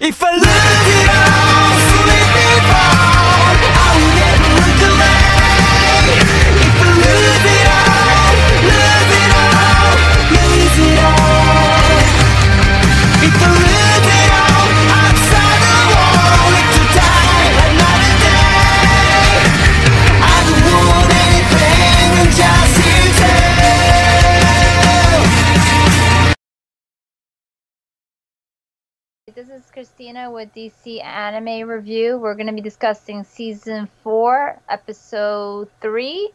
If I Christina with DC Anime Review. We're going to be discussing season 4, episode 3.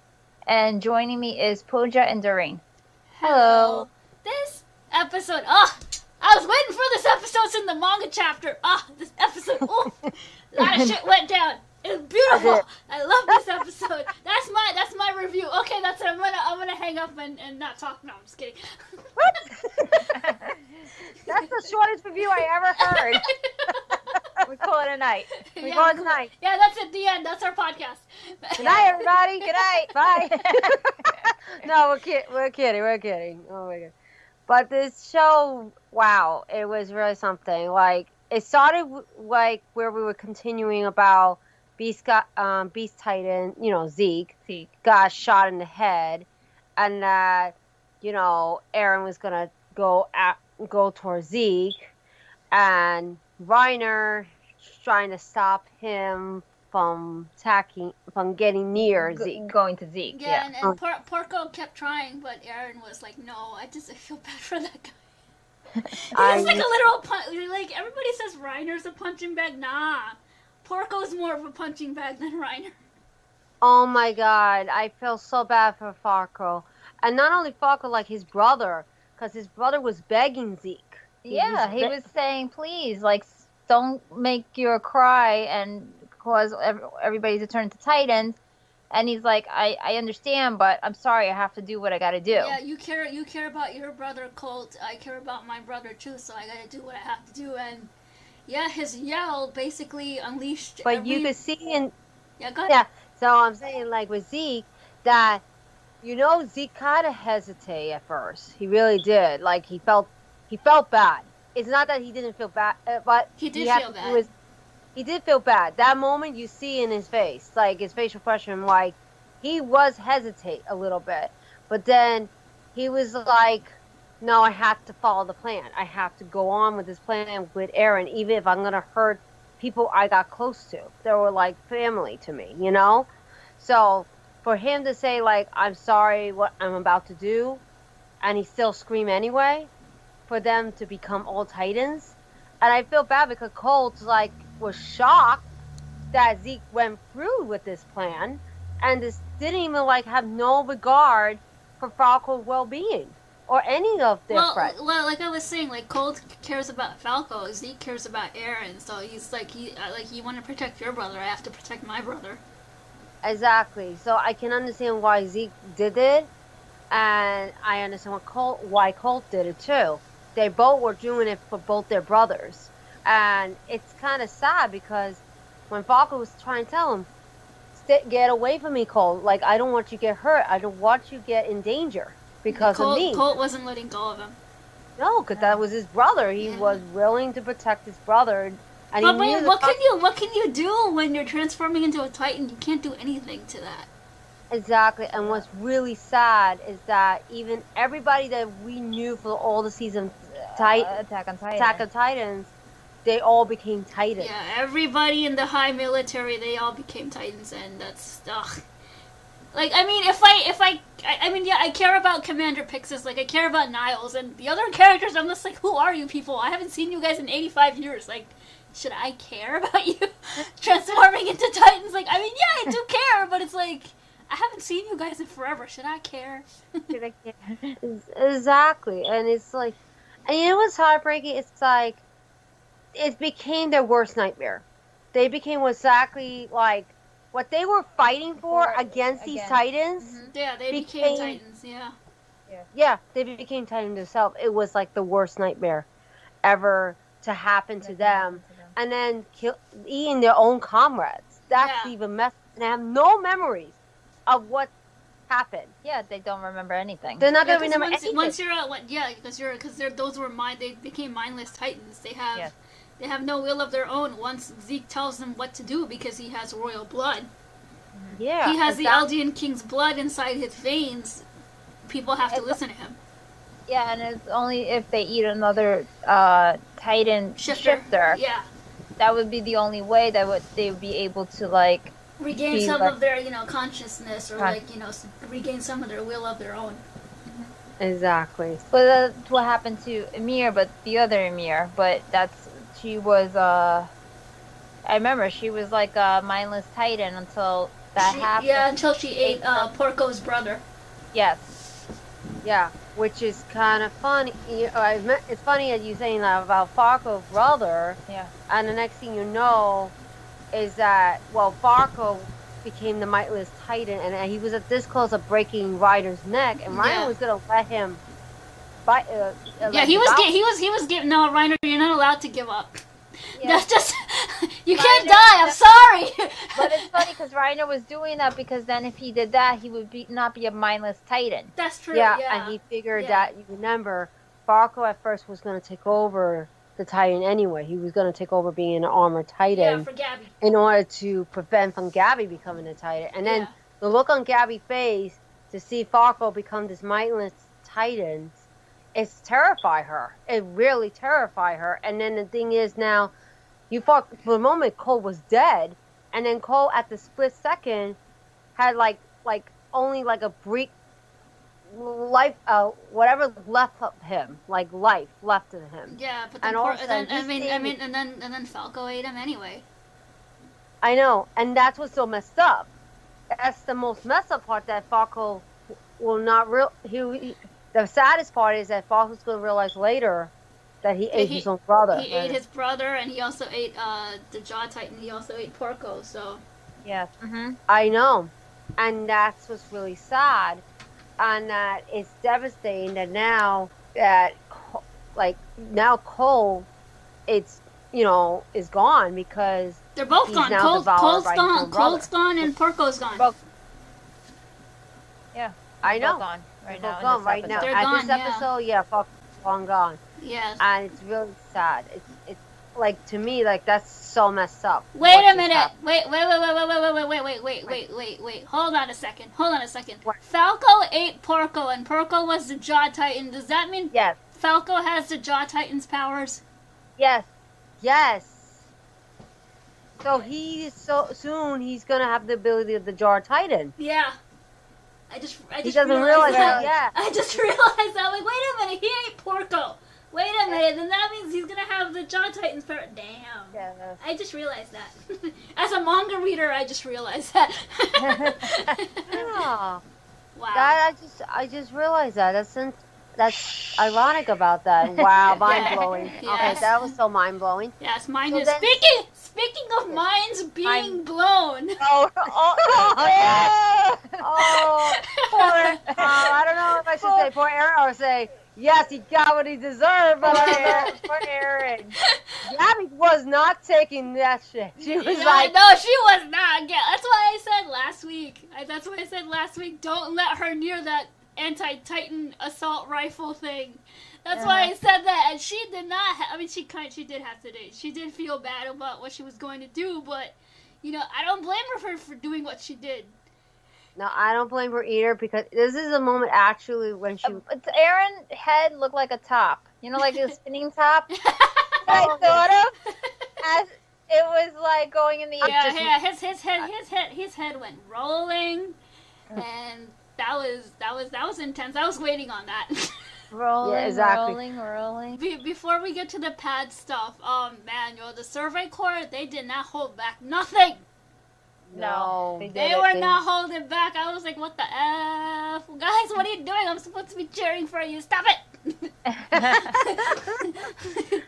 And joining me is Pooja and Doreen. Hello. This episode, ah, I was waiting for this episode it's in the manga chapter. Ah, this episode, oh, a lot of shit went down. It was beautiful. I love this episode. That's my that's my review. Okay, that's it. I'm gonna I'm gonna hang up and, and not talk. No, I'm just kidding. What? That's the shortest review I ever heard. we call it a night. We Yeah, call it a night. Yeah, that's it. The end. That's our podcast. Good night, everybody. Good night. Bye. no, we're, kid- we're kidding. We're kidding. Oh my god. But this show, wow, it was really something. Like it started like where we were continuing about Beast got um, Beast Titan, you know Zeke Zeke. got shot in the head, and that you know Eren was gonna go at, go towards Zeke, and Reiner trying to stop him from attacking from getting near Go- Zeke. going to Zeke. Yeah, Yeah. and, and Por- Porco kept trying, but Eren was like, "No, I just I feel bad for that guy." He's I- like a literal punch. Like everybody says, Reiner's a punching bag. Nah, Porco's more of a punching bag than Reiner. Oh my god, I feel so bad for Falco, and not only Falco, like his brother, because his brother was begging Zeke. Yeah, he be- was saying, please, like, don't make your cry and cause ev- everybody to turn to Titans. And he's like, I, I understand, but I'm sorry, I have to do what I gotta do. Yeah, you care. You care about your brother, Colt. I care about my brother too, so I gotta do what I have to do. And yeah, his yell basically unleashed. But you every- could see in yeah, go ahead. Yeah. So I'm saying, like with Zeke, that you know Zeke kind of hesitated at first. He really did. Like he felt, he felt bad. It's not that he didn't feel bad, uh, but He did had feel to bad. his- he did feel bad. That moment you see in his face, like his facial expression, like he was hesitate a little bit, but then he was like, "No, I have to follow the plan. I have to go on with this plan with Eren, even if I'm gonna hurt people I got close to. They were like family to me, you know. So for him to say like, "I'm sorry, what I'm about to do," and he still scream anyway, for them to become all Titans, and I feel bad because Colt like was shocked that Zeke went through with this plan, and this didn't even like have no regard for Falco's well-being or any of their Well, friends. well, like I was saying, like Colt cares about Falco, Zeke cares about Eren. So he's like, he uh, like you want to protect your brother, I have to protect my brother. Exactly. So I can understand why Zeke did it, and I understand what Colt, why Colt did it too. They both were doing it for both their brothers, and it's kind of sad because when Falco was trying to tell him, "Get away from me, Colt! Like I don't want you to get hurt. I don't want you to get in danger because Colt, of me." Colt wasn't letting go of him. No, because that was his brother. He Yeah. was willing to protect his brother, and But he wait, knew the what can you what can you do when you're transforming into a Titan? You can't do anything to that. Exactly, and what's really sad is that even everybody that we knew for all the season, Tit- Uh, Attack on Titan. Attack of Titans, they all became Titans. Yeah, everybody in the high military, they all became Titans, and that's ugh. Like, I mean, if I, if I, I, I mean, yeah, I care about Commander Pixis, like, I care about Niles, and the other characters, I'm just like, who are you people? I haven't seen you guys in 85 years, like, should I care about you transforming into Titans? Like, I mean, yeah, I do care, but it's like, I haven't seen you guys in forever, should I care? Ex- Exactly, and it's like, and you know what's heartbreaking? It's like, it became their worst nightmare. They became exactly like what they were fighting for For- against these against- Titans. Mhm. yeah, they became, Became- Titans, yeah. Yeah, they became Titans themselves. It was like the worst nightmare ever to happen to them. and then kill, eating their own comrades. That's Yeah. even mess. And they have no memories of what happened. Yeah, they don't remember anything. They're not Yeah, gonna 'cause remember once, anything. once you're uh, when, yeah, because you're because they're those were mind they became mindless titans. They have Yeah. They have no will of their own once Zeke tells them what to do because he has royal blood. Yeah. he has the exactly. Eldian King's blood inside his veins. People have to It's- listen to him. Yeah, and it's only if they eat another uh, Titan Shifter. shifter. Yeah. That would be the only way that would they would be able to like. Regain some like- of their, you know, consciousness or Con- like, you know, regain some of their will of their own. Exactly. But that's what happened to Ymir, but the other Ymir. But that's she was. uh I remember she was like a mindless Titan until that She- happened. Yeah, until she ate uh, Porco's brother. Yes. Yeah, which is kind of funny. You know, I me- It's funny that you're saying that about Falco's brother, Yeah. and the next thing you know is that well, Falco became the Mightless Titan, and he was at this close of breaking Reiner's neck, and Reiner Yeah. was gonna let him. Bite, uh, uh, Yeah, let he was gi- he was he was giving no Reiner, you're not allowed to give up. Yeah. That's just you can't die. I'm sorry. But it's funny because Reiner was doing that because then if he did that, he would be not be a mindless Titan. That's true. Yeah, Yeah, and he figured Yeah. that you remember Falco at first was going to take over the Titan anyway. He was going to take over being an armored Titan yeah for Gabi. in order to prevent from Gabi becoming a Titan. And then Yeah. the look on Gabi's face to see Falco become this mindless Titan, it's terrify her. It really terrify her. And then the thing is now, you thought for the moment Colt was dead, and then Colt at the split second had like like only like a brief life, uh, whatever left of him, like life left of him. Yeah, but then, And poor, a then I mean, I mean, and then and then Falco ate him anyway. I know, and that's what's so messed up. That's the most messed up part that Falco will not real. He, he the saddest part is that Falco's going to realize later that he ate he- his own brother. He ate his brother, and he also ate uh, the Jaw Titan. He also ate Porco. So Yes. Mm-hmm. I know, and that's what's really sad, and that it's devastating that now that like now Colt, it's you know is gone because they're both He's gone. now Colt, devoured Colt's by his gone. own brother. Colt's gone, and Porco's gone. Both- Yeah. I know. Gone right They're now. gone right now. They're At gone, this episode, yeah, fuck, long gone. yes. and it's really sad. It's it's like to me like that's so messed up. Wait a minute. happened. Wait, wait, wait, wait, wait, wait, wait, wait, wait, wait, wait, wait, wait. Hold on a second. Hold on a second. What? Falco ate Porco, and Porco was the Jaw Titan. Does that mean Yes, Falco has the Jaw Titan's powers? Yes. yes. So he so soon he's gonna have the ability of the Jaw Titan. Yeah. I just, I just He doesn't realized realize that. Yeah. I just realized that. Like, wait a minute, he ate Porco. Wait a minute, then that means he's gonna have the Jaw Titan's power. Damn. Yes. I just realized that. As a manga reader, I just realized that. Yeah. wow. That I just I just realized that. That's in, that's ironic about that. Wow, mind blowing. Yes. Okay, that was so mind blowing. yes, mine So is. then- Speaking, speaking of minds being I'm- blown. Oh. Oh. yeah. Oh, poor, uh, I don't know if I should say poor Eren or say yes, he got what he deserved, but I. Poor Eren. Gabi was not taking that shit. She was Yeah, like, no, she was not. Yeah, that's why I said last week. I, that's why I said last week. Don't let her near that anti-Titan assault rifle thing. That's why I said that, and she did not. Ha- I mean, she kind, she did have to do. She did feel bad about what she was going to do, but you know, I don't blame her for for doing what she did. no, I don't blame her either because this is a moment actually when she. Uh, it's Eren's head looked like a top. You know, like a spinning top. Oh, I thought of as it was like going in the air. yeah, just- yeah. His his head his head his head went rolling, mm. and that was that was that was intense. I was waiting on that. rolling, Yeah, exactly. rolling, rolling. Be- before we get to the Path stuff, um, man, yo, the survey corps they did not hold back nothing. No, they They were They- not holding back. I was like, what the f, guys? What are you doing? I'm supposed to be cheering for you. Stop it.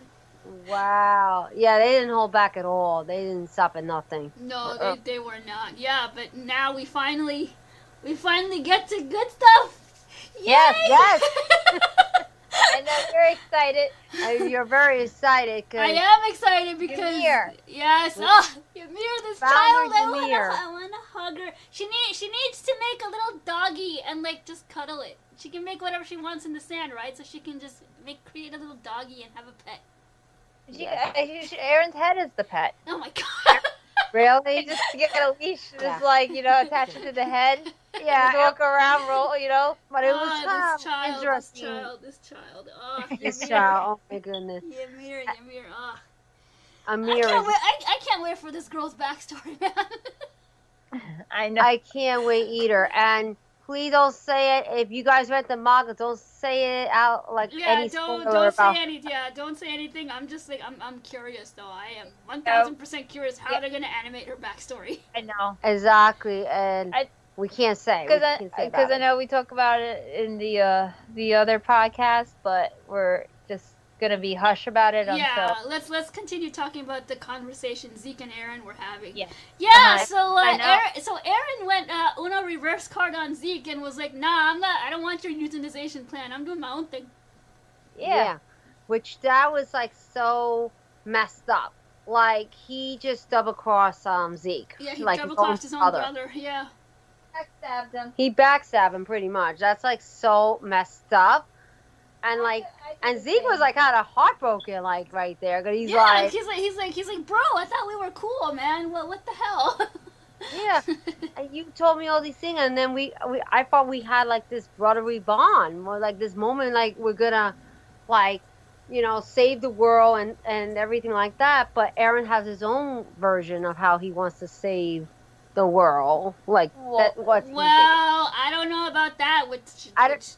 wow. Yeah, they didn't hold back at all. They didn't stop at nothing. no, Uh-uh. they, they were not. Yeah, but now we finally, we finally get to good stuff. Yes, yes. and I'm you're excited. Uh, You're very excited I am excited because Ymir. yes, oh, Ymir, this Found child, I wanna, Ymir. I wanna hug her. She need, she needs to make a little doggy and like just cuddle it. She can make whatever she wants in the sand, right? So she can just make create a little doggy and have a pet. She, uh, Eren's head is the pet. Oh my god. Really? Just to get a leash, Yeah. just like you know, attach it to the head. Yeah, Just walk around, roll, you know. but it was Ah, um, this child, this child, this child. Oh, This Ymir. child, oh my goodness. Ymir, Ymir. Oh. I Ymir can't wait. I, I can't wait for this girl's backstory, man. I know. I can't wait either. And please don't say it. If you guys read the manga, don't say it out like yeah, any don't spoiler don't about. say any. Yeah, don't say anything. I'm just like I'm I'm curious though. I am one thousand percent curious how Yeah. they're gonna animate her backstory. I know. Exactly, and I- we can't say. Because we I, can't say because I know we talk about it in the uh, the other podcast, but we're just gonna be hush about it until. Yeah, let's let's continue talking about the conversation Zeke and Eren were having. Yeah. Yeah. Uh-huh. So uh, Eren, so Eren went uh, Uno reverse card on Zeke and was like, Nah, I'm not. I don't want your euthanization plan. I'm doing my own thing. Yeah. Which that was like so messed up. Like he just double crossed um Zeke. Yeah, he like double crossed his own brother. brother. Yeah. Backstabbed him. He backstabbed him pretty much. That's like so messed up. And like and Zeke was like kind of heartbroken like right there because he's yeah, like he's like he's like he's like, bro, I thought we were cool, man. What what the hell? yeah you told me all these things and then we, we i thought we had like this brotherly bond more like this moment like we're gonna like you know save the world and and everything like that but eren has his own version of how he wants to save the world like Well- that what well, I don't know about that. Which, I don't- which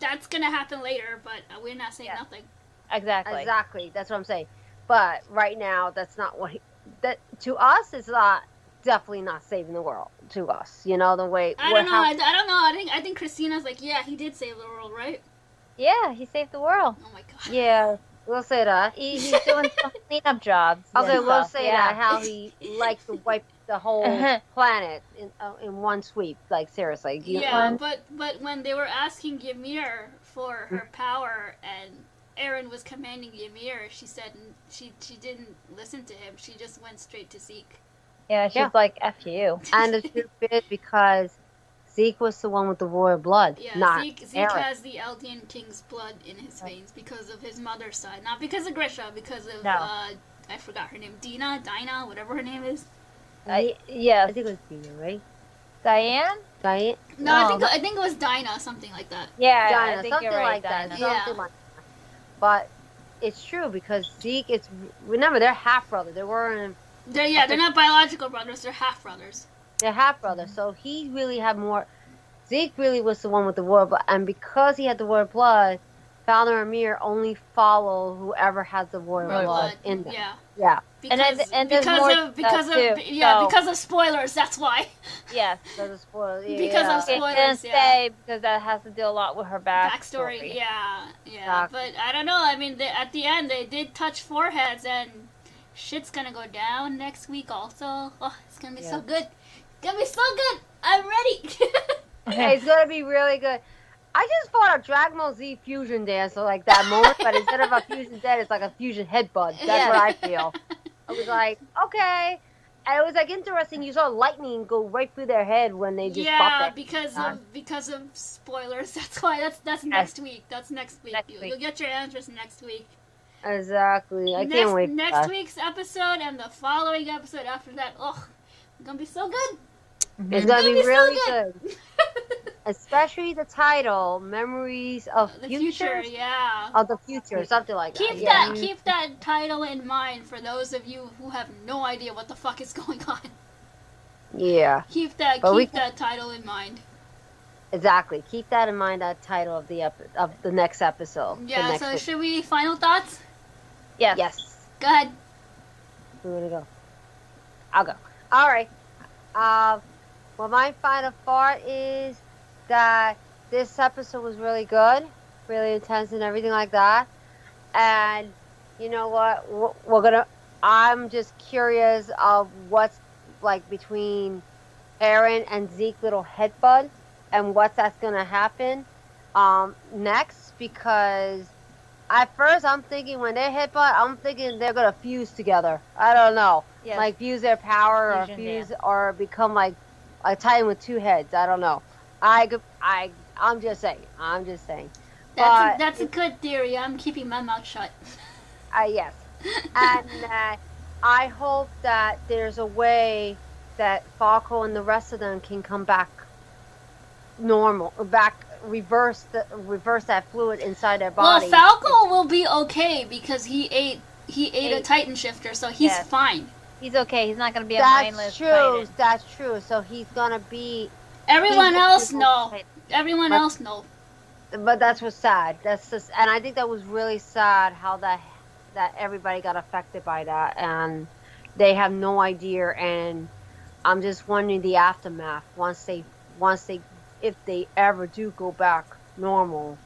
that's gonna happen later, but uh, we're not saying Yeah. nothing. Exactly. exactly that's what i'm saying but right now that's not what he that to us it's not definitely not saving the world to us you know the way I don't know. how- I, I don't know. I think I think Christina's like, yeah, he did save the world, right? Yeah, he saved the world. Oh my god. yeah we'll say that He, he's doing some cleanup jobs. Okay, we'll stuff, say yeah. that how he likes to wipe the whole planet in uh, in one sweep. Like seriously, you- Yeah, Um, but but when they were asking Ymir for her power and Eren was commanding Ymir, she said she she didn't listen to him. She just went straight to Zeke. Yeah, she's Yeah. like, F you. and the truth is because Zeke was the one with the royal blood, Yeah, not Zeke, Zeke Eren. has the Eldian king's blood in his veins because of his mother's side, not because of Grisha, because of No. uh, I forgot her name, Dina, Dinah, whatever her name is. I, I think it was Dina, right? Diane? Diane, No, I think I think it was Dinah, something like that. Yeah, Dinah, I think something you're right, like that. Dinah. Yeah. Something like that. But it's true because Zeke. It's remember they're half brother. They weren't. They're yeah, they're not biological brothers; they're half brothers. They're half brothers. So he really had more. Zeke really was the one with the war blood, and because he had the war blood, Founder Ymir only follow whoever has the royal Royal blood blood, in them. Yeah. Yeah. Because, And and because of because of too, yeah so- because of spoilers. That's why Yes. So the spoiler. Yeah, Because of yeah. It Spoilers, yeah. say because that has to do a lot with her backstory. backstory. Yeah, yeah. But I don't know. I mean, they, at the end they did touch foreheads, and shit's gonna go down next week. Also, oh, it's gonna be so good. It's gonna be so good. I'm ready. okay, it's gonna be really good. I just thought a Dragon Ball Z fusion dance, like that moment, but instead of a fusion dance, it's like a fusion headbutt. That's Yeah. what I feel. I was like, okay. And it was like interesting. You saw lightning go right through their head when they just yeah, because Uh, of because of spoilers. That's why. That's that's next week. That's next week. Next you. You'll get your answers next week. Exactly. I next, can't wait. Next that. week's episode and the following episode after that. Oh, it's gonna be so good. It's gonna be gonna be so really good. good. Especially the title, "Memories of the Future." future, yeah. Of the future, something like Keep that. Yeah. that keep that title in mind for those of you who have no idea what the fuck is going on. Yeah. Keep that But we keep that title in mind. Exactly. Keep that in mind. That title of the ep- of the next episode. Yeah, next so week. should we final thoughts? Yes. Yes. Go ahead. Who wanna go? I'll go. All right. Uh, well, my final thought is that this episode was really good, really intense, and everything like that. And you know what? We're- gonna. I'm just curious of what's like between Eren and Zeke little headbutt, and what's that's gonna happen um, next because. At first, I'm thinking when they headbutt, I'm thinking they're gonna fuse together. I don't know Yes. like fuse their power or Fusion fuse or become like a titan with two heads. I don't know. I could- I I'm just saying. I'm just saying. That's But a, that's a good theory. I'm keeping my mouth shut. uh, yes, and that I hope that there's a way that Falco and the rest of them can come back normal, or back reverse the reverse that fluid inside their body. well, body. Falco will be okay because he ate he ate a Titan shifter, so he's Yes. fine. He's okay. He's not gonna be a that's mindless true. Titan. That's true. So he's gonna be. Everyone else, no. Everyone But- else, no. But that's what's sad. That's just, and I think that was really sad how that that everybody got affected by that, and they have no idea. And I'm just wondering the aftermath once they once they if they ever do go back normal,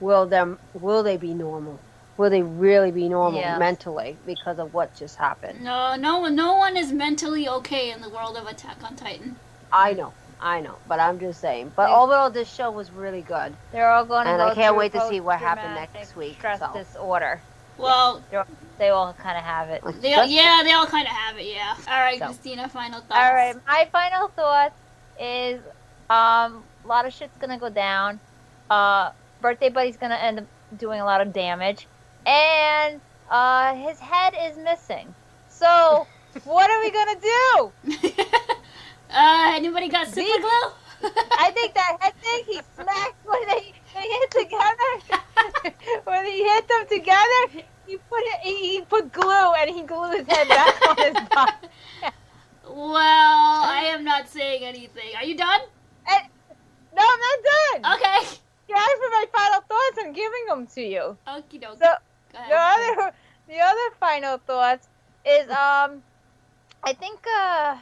will them will they be normal? Will they really be normal Yeah. mentally because of what just happened? No, no no one is mentally okay in the world of Attack on Titan. I know, I know, but I'm just saying. But Yeah. overall, this show was really good. They're all going to And go I can't wait to see what happens next week, Stress so. disorder. Well, They all kind of have it. they, yeah, they all kind of have it. Yeah. All right, So. Christina, final thoughts. All right, my final thought is um, a lot of shit's gonna go down. Uh, birthday buddy's gonna end up doing a lot of damage, and uh, his head is missing. So what are we gonna do? uh, anybody got super glue? I think that head thing he smacked when they they hit together. when he hit them together, he put it. He, put glue and he glued his head back on his body. Well, I am not saying anything. Are you done? And, no, I'm not done. Okay. You asked for my final thoughts. I'm giving them to you. Okie dokie. So the other, the other final thoughts is um, I think uh,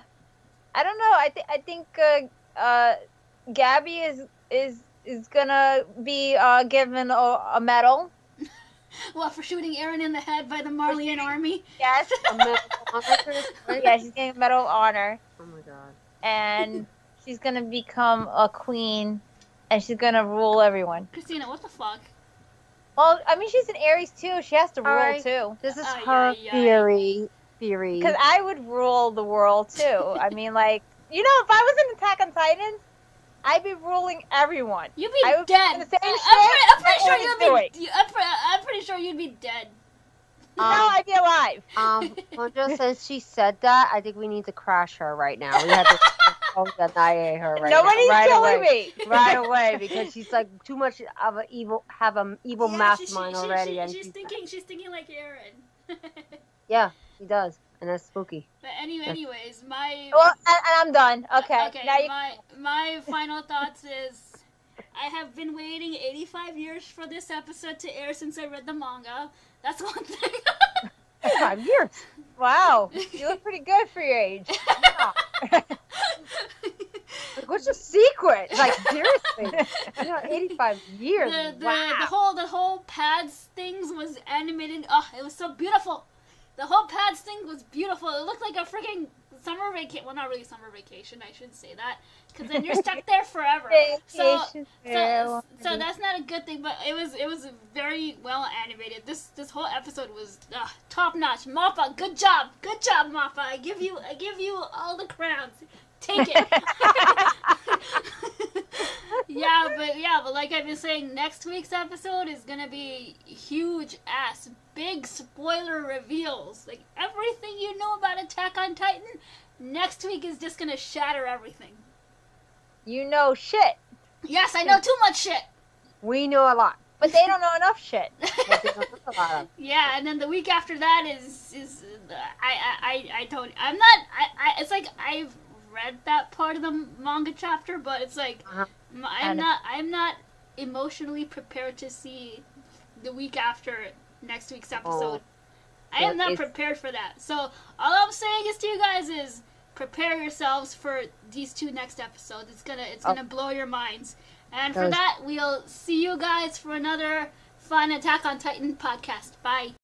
I don't know. I think I think uh, uh, Gabi is is is gonna be uh given a, a medal. well, for shooting Eren in the head by the Marleyan army? Yes. A medal of honor for this? yeah, she's getting a medal of honor, Oh my god. and she's gonna become a queen, and she's gonna rule everyone. Christina, what the fuck? Well, I mean, she's an Aries too. She has to rule Alright. too. This is Ay, her ay, ay. theory. Theory. Because I would rule the world too. I mean, like, you know, if I was in Attack on Titans, I'd be ruling everyone. You'd be I would be dead. doing the same I'm, shit pretty, I'm pretty sure you'd be. you- I'm, pre- I'm pretty sure you'd be dead. no, Um, I'd be alive. Um, Sandra, since she said that, I think we need to crash her right now. We have to annihilate her right Nobody's now. Right killing away. me. Right away, because she's like too much of an evil, have an evil Yeah, she- mastermind she- she- already, she- and she's she's, thinking. She's thinking like Eren. yeah, she does, and that's spooky. but any, anyways, my Well, and, and I'm done. Okay. okay. Now you. my my final thoughts is. I have been waiting 85 years for this episode to air since I read the manga. That's one thing. Five years. Wow, you look pretty good for your age. Like, what's your secret? Like seriously, you know, eighty-five years. the, the, wow. the whole the whole Paths things was animated. Oh, it was so beautiful. The whole Paths thing was beautiful. It looked like a freaking summer vacation. Well, not really summer vacation. I shouldn't say that because then you're stuck there forever. So, so, so that's not a good thing, but it was it was very well animated. This this whole episode was uh, top notch. Mappa, good job, good job, Mappa. I give you I give you all the crowns. Take it. yeah, but yeah, but like I've been saying, next week's episode is gonna be huge ass, big spoiler reveals. Like everything you know about Attack on Titan, next week is just gonna shatter everything. You know shit, Yes, I know too much shit. we know a lot. but they don't know enough shit. Know a lot of. yeah, and then the week after that is is uh, I I I, I don't I'm not I, I it's like I've read that part of the manga chapter, but it's like Uh-huh. I'm not I'm not emotionally prepared to see the week after next week's episode. I am not prepared for that. So all I'm saying is to you guys is prepare yourselves for these two next episodes. It's gonna it's Oh. gonna blow your minds. And for that, we'll see you guys for another fun Attack on Titan podcast. Bye.